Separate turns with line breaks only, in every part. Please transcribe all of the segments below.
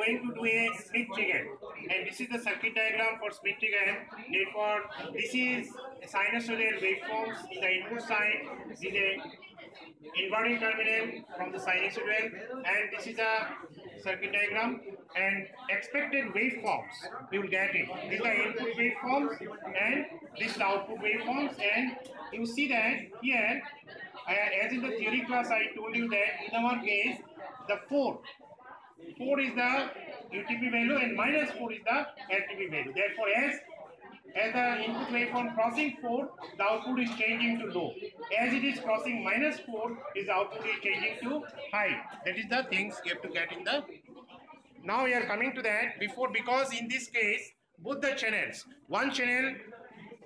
going to do a Schmitt trigger. And this is the circuit diagram for Schmitt trigger. Therefore, this is sinusoidal waveforms in the input side. This is a inverting terminal from the sinusoidal and this is a circuit diagram and expected waveforms you will get it. These are input waveforms and this is output waveforms and you see that here as in the theory class I told you that in our case the 4 4 is the UTP value and minus 4 is the LTP value. Therefore, as as the input waveform crossing 4, the output is changing to low. As it is crossing minus 4, its output is changing to high. That is the things you have to get in the. Now we are coming to that before because in this case both the channels, one channel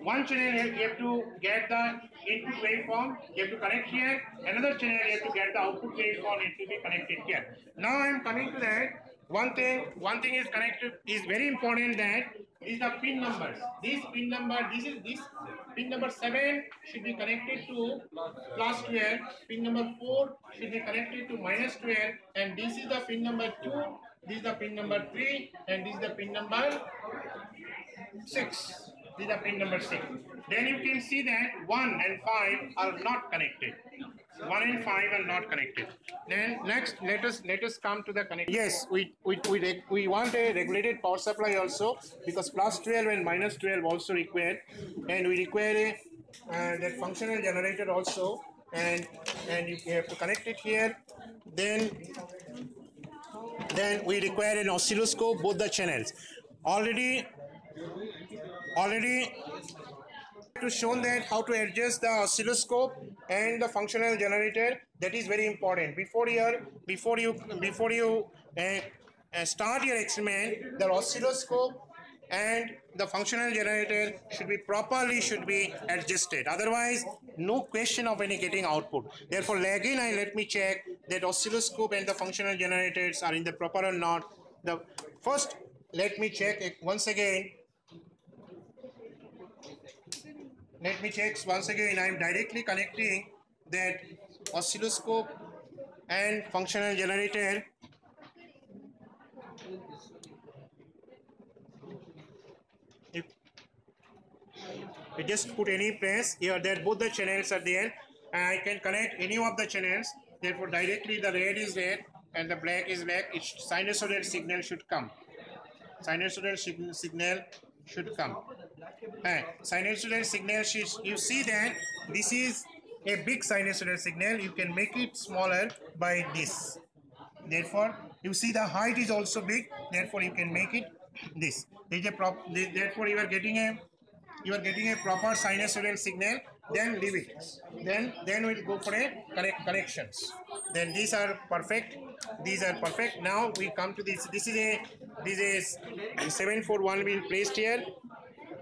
one channel you have to get the input waveform, you have to connect here, another channel you have to get the output waveform, it will be connected here. Now I am coming to that. One thing, one thing is connected is very important that is the pin numbers. This pin number, this is this pin number 7 should be connected to plus 12, pin number 4 should be connected to minus 12, and this is the pin number 2, this is the pin number 3, and this is the pin number 6. This is the pin number 6. Then you can see that 1 and 5 are not connected. 1 and 5 are not connected. Then next, let us let us come to the connection. Yes, we we, we, we want a regulated power supply also because plus 12 and minus 12 also required. And we require a uh, that functional generator also. And and you have to connect it here. Then then we require an oscilloscope, both the channels. Already already to shown that how to adjust the oscilloscope and the functional generator that is very important. Before you before you before you uh, uh, start your experiment the oscilloscope and the functional generator should be properly should be adjusted. Otherwise no question of any getting output. Therefore again i let me check that oscilloscope and the functional generators are in the proper or not. The first let me check once again let me check once again. I am directly connecting that oscilloscope and functional generator. If you just put any place here that both the channels are there and I can connect any of the channels. Therefore directly the red is red and the black is black. Its sinusoidal signal should come. Sinusoidal sig- signal should come and sinusoidal signal you see that this is a big sinusoidal signal. You can make it smaller by this. Therefore you see the height is also big. Therefore you can make it this. There is a prop therefore you are getting a you are getting a proper sinusoidal signal then leave it then then we'll go for a connect connections then these are perfect. These are perfect. Now we come to this. This is a this is 741 being placed here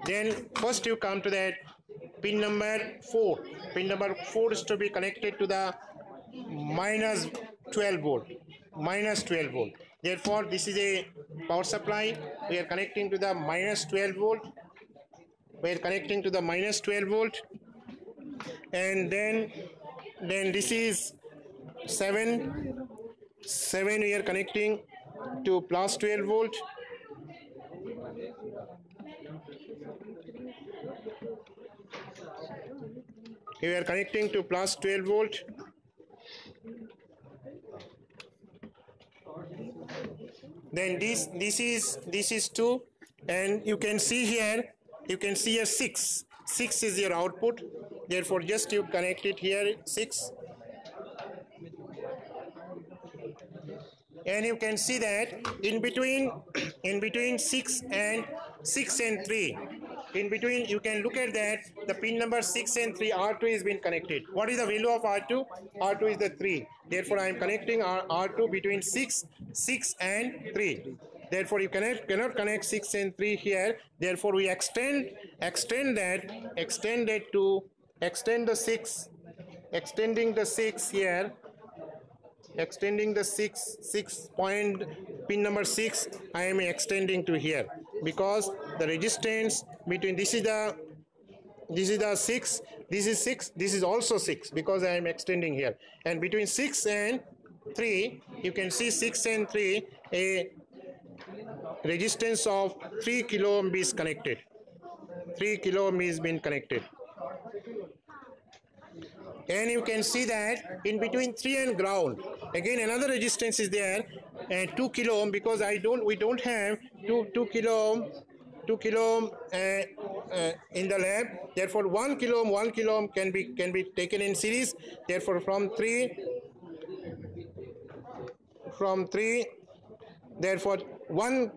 then first you come to that pin number 4 pin number 4 is to be connected to the minus 12 volt minus 12 volt. Therefore this is a power supply. We are connecting to the minus 12 volt. We are connecting to the minus 12 volt. And then then this is 7 7 we are connecting to plus 12 volt we are connecting to plus 12 volt. Then this this is this is 2 and you can see here you can see a 6 6 is your output. Therefore just you connect it here 6 and you can see that in between in between 6 and 6 and 3 in between you can look at that. The pin number 6 and 3 r2 is been connected. What is the value of r2 r2 is the 3 therefore i am connecting R, r2 between 6 6 and 3 therefore you cannot cannot connect 6 and 3 here. Therefore we extend extend that extend it to extend the 6 extending the 6 here extending the 6 6 point pin number 6 i am extending to here. Because the resistance between this is the this is the 6 this is 6 this is also 6 because i am extending here and between 6 and 3 you can see 6 and 3 a resistance of 3 kilo ohm is connected. 3 kilo ohm is been connected. And you can see that in between 3 and ground, again another resistance is there and 2 kilo ohm because I don't, we don't have 2, 2 kilo ohm 2 kilo ohm uh, uh, in the lab. Therefore 1 kilo ohm 1 kilo ohm can be can be taken in series. Therefore from 3 from 3 therefore 1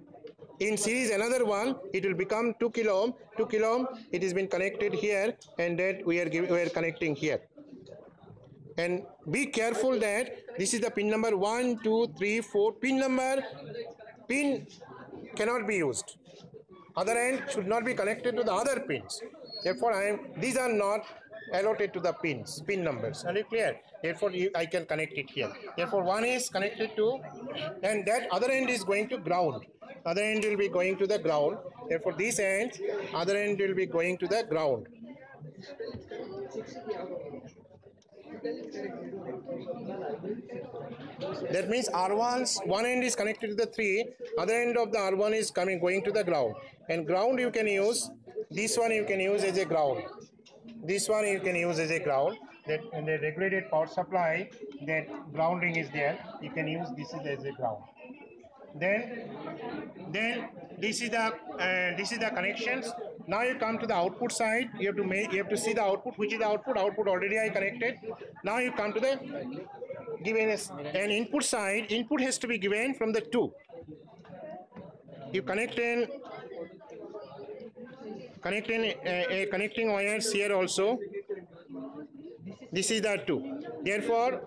in series another one it will become 2 kilo ohm 2 kilo ohm it has been connected here and that we are we are connecting here. And be careful that this is the pin number 1 2 3 4 pin number pin cannot be used other end should not be connected to the other pins. Therefore i am these are not allotted to the pins pin numbers. Are you clear? Therefore you, i can connect it here. Therefore one is connected to and that other end is going to ground. Other end will be going to the ground. Therefore this end other end will be going to the ground that means R1's one end is connected to the 3, other end of the R1 is coming going to the ground. And ground you can use, this one you can use as a ground. This one you can use as a ground. That in the regulated power supply, that grounding is there. You can use this as a ground. Then, then this is the uh, this is the connections. Now you come to the output side. You have to make you have to see the output. Which is the output? Output already I connected. Now you come to the given as an input side. Input has to be given from the two. You connect in connect in a, a connecting wires here also. This is the two. Therefore,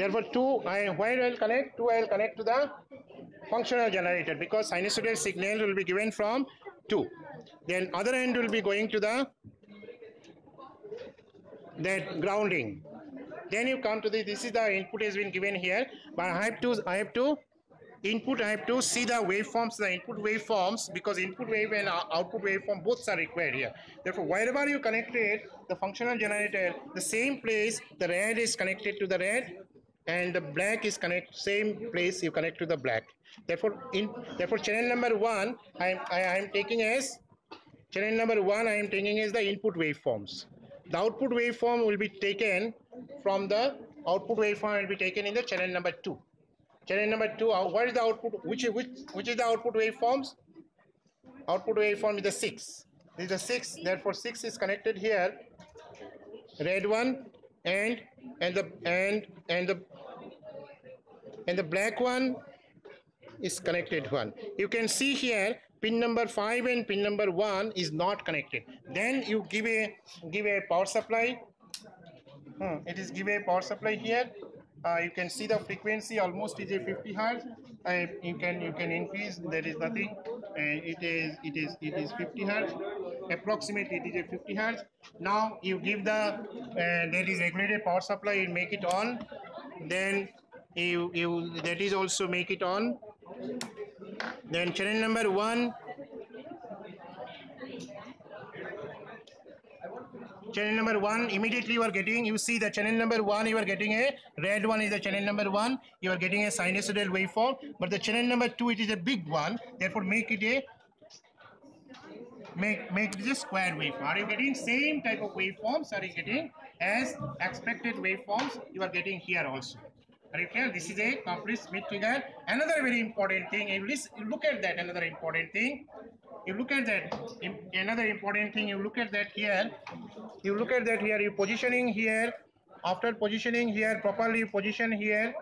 Therefore, two, I, where I will connect? Two, I will connect to the functional generator because sinusoidal signal will be given from two. Then other end will be going to the that grounding. Then you come to the, this is the input has been given here, but I have to, I have to input I have to see the waveforms, the input waveforms because input wave and output waveform both are required here. Therefore, wherever you connected the functional generator, the same place the red is connected to the red and the black is connect same place you connect to the black. Therefore, in therefore channel number one I am I am taking as channel number one I am taking as the input waveforms. The output waveform will be taken from the output waveform will be taken in the channel number two. Channel number two, uh, what is the output? Which, which, which is the output waveforms? Output waveform is the 6. This is the 6, therefore 6 is connected here. Red one and and the and and the and the black one is connected one. You can see here pin number 5 and pin number 1 is not connected. Then you give a give a power supply. Hmm, it is give a power supply here uh, you can see the frequency almost is a 50 hertz uh, you can you can increase there is nothing and it is it is it is 50 hertz approximately it is a 50 hertz. Now you give the uh, there is regulated power supply you make it on. Then you you that is also make it on. Then channel number one. Channel number one immediately you are getting you see the channel number one you are getting a red one is the channel number one. You are getting a sinusoidal waveform but the channel number two it is a big one. Therefore make it a make make this square waveform. Are you getting same type of waveforms? Are you getting as expected waveforms? You are getting here also. Are you clear? This is a complete Schmitt trigger. Another very important thing you look at that another important thing. You look at that another important thing you look at that here. You look at that here you positioning here. After positioning here properly position here.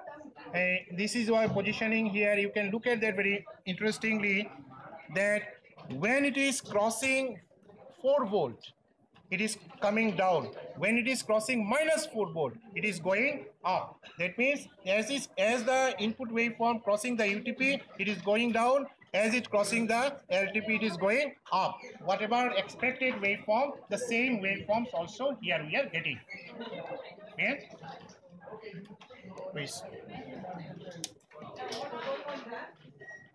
Uh, this is why positioning here you can look at that very interestingly that when it is crossing 4 volt it is coming down. When it is crossing minus 4 volt it is going up. That means as is as the input waveform crossing the utp it is going down. As it crossing the LTP it is going up. Whatever expected waveform the same waveforms also here we are getting. Yes please